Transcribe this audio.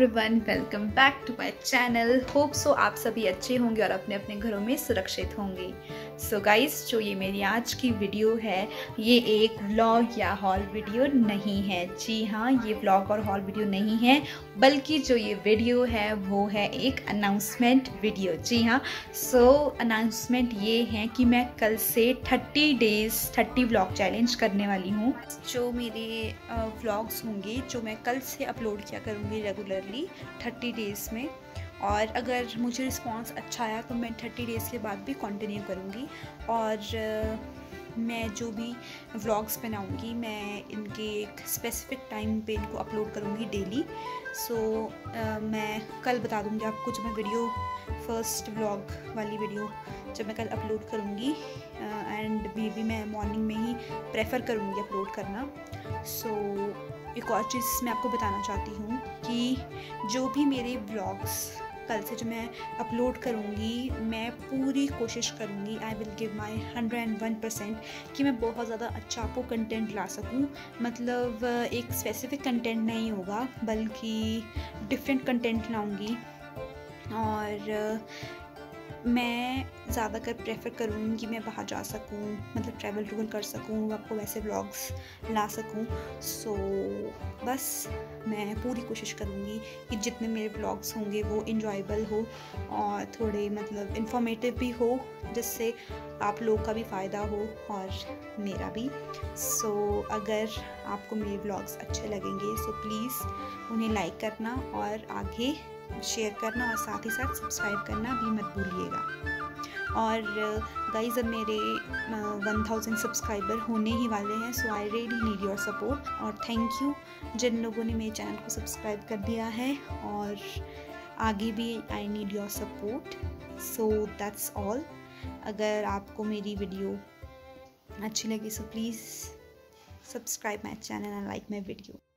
Everyone welcome back to my channel hope so आप सभी अच्छे होंगे और अपने अपने घरों में सुरक्षित होंगे। सो so गाइस जो ये मेरी आज की वीडियो है ये एक व्लॉग या हॉल वीडियो नहीं है। जी हाँ ये व्लॉग और हॉल वीडियो नहीं है बल्कि जो ये वीडियो है वो है एक अनाउंसमेंट वीडियो जी हाँ सो so, अनाउंसमेंट ये है कि मैं कल से thirty days thirty vlog challenge करने वाली हूँ। जो मेरे व्लॉग्स होंगे जो मैं कल से अपलोड किया करूँगी रेगुलरली थर्टी डेज़ में। और अगर मुझे रिस्पांस अच्छा आया तो मैं थर्टी डेज़ के बाद भी कंटिन्यू करूँगी। और मैं जो भी व्लॉग्स बनाऊँगी मैं इनके एक स्पेसिफिक टाइम पे इनको अपलोड करूँगी डेली सो so, uh, मैं कल बता दूँगी आपको जब मैं वीडियो फ़र्स्ट व्लॉग वाली वीडियो जब मैं कल अपलोड करूँगी एंड मे भी मैं मॉर्निंग में ही प्रेफर करूँगी अपलोड करना. सो so, एक और चीज़ मैं आपको बताना चाहती हूँ कि जो भी मेरे ब्लॉग्स कल से जो मैं अपलोड करूँगी, मैं पूरी कोशिश करूँगी I will give my hundred and one percent कि मैं बहुत ज़्यादा अच्छा आपको कंटेंट ला सकूँ। मतलब एक स्पेसिफिक कंटेंट नहीं होगा, बल्कि डिफरेंट कंटेंट लाऊँगी। और मैं ज़्यादातर प्रेफर करूँगी कि मैं बाहर जा सकूँ मतलब ट्रैवल ट्रूवल कर सकूँ आपको वैसे व्लॉग्स ला सकूँ। सो so, बस मैं पूरी कोशिश करूँगी कि जितने मेरे व्लॉग्स होंगे वो इन्जॉयबल हो और थोड़े मतलब इन्फॉर्मेटिव भी हो जिससे आप लोग का भी फ़ायदा हो और मेरा भी। सो so, अगर आपको मेरे व्लॉग्स अच्छे लगेंगे सो so प्लीज़ उन्हें लाइक करना और आगे शेयर करना और साथ ही साथ सब्सक्राइब करना भी मत भूलिएगा। और गाइज़ अब मेरे वन थाउज़ेंड सब्सक्राइबर होने ही वाले हैं so I really need your support और थैंक यू जिन लोगों ने मेरे चैनल को सब्सक्राइब कर दिया है और आगे भी I need your support so that's all अगर आपको मेरी वीडियो अच्छी लगी so please subscribe my channel and like my video